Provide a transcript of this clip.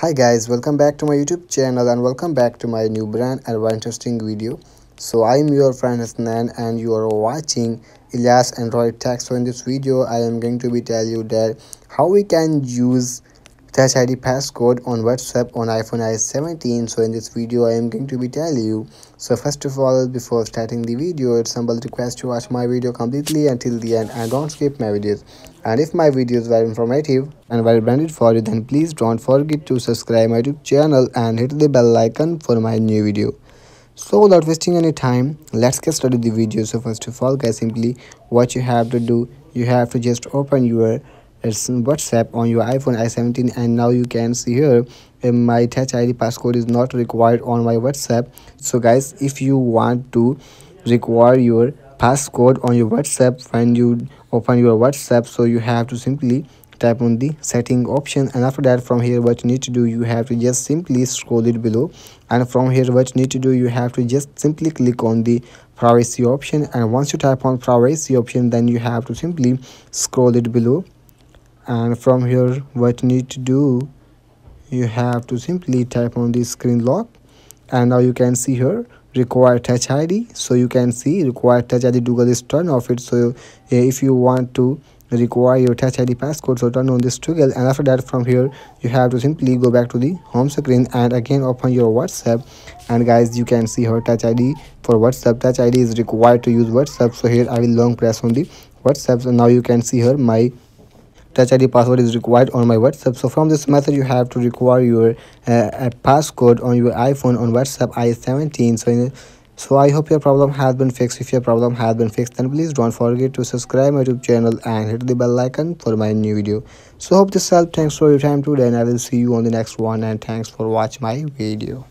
hi guys welcome back to my youtube channel and welcome back to my new brand and interesting video. So i'm your friend hasnan and you are watching Elias android tech so in this video i am going to be tell you that how we can use touch id passcode on whatsapp on iphone ios 17 so in this video i am going to be tell you. So first of all before starting the video it's humble request to watch my video completely until the end and don't skip my videos. And if my videos were informative and very branded for you then please don't forget to subscribe my youtube channel and hit the bell icon for my new video. So without wasting any time let's get started the video. So first of all guys simply what you have to do you have to just open your it's whatsapp on your iphone i17 and now you can see here uh, my touch id passcode is not required on my whatsapp. So guys if you want to require your passcode on your whatsapp when you open your whatsapp so you have to simply tap on the setting option and after that from here what you need to do you have to just simply scroll it below. And from here what you need to do you have to just simply click on the privacy option and once you tap on privacy option then you have to simply scroll it below and from here what you need to do you have to simply type on the screen lock. And now you can see here require touch id so you can see require touch id toggle is turn off it. So eh, if you want to require your touch id passcode so turn on this toggle. And after that from here you have to simply go back to the home screen and again open your whatsapp. And guys you can see here touch id for whatsapp. Touch id is required to use whatsapp. So here i will long press on the whatsapp. So now you can see here my touch id password is required on my whatsapp. So from this method you have to require your uh, passcode on your iphone on whatsapp i17 so in, so i hope your problem has been fixed. If your problem has been fixed then please don't forget to subscribe my youtube channel and hit the bell icon for my new video. So hope this helped. Thanks for your time today and i will see you on the next one. And thanks for watching my video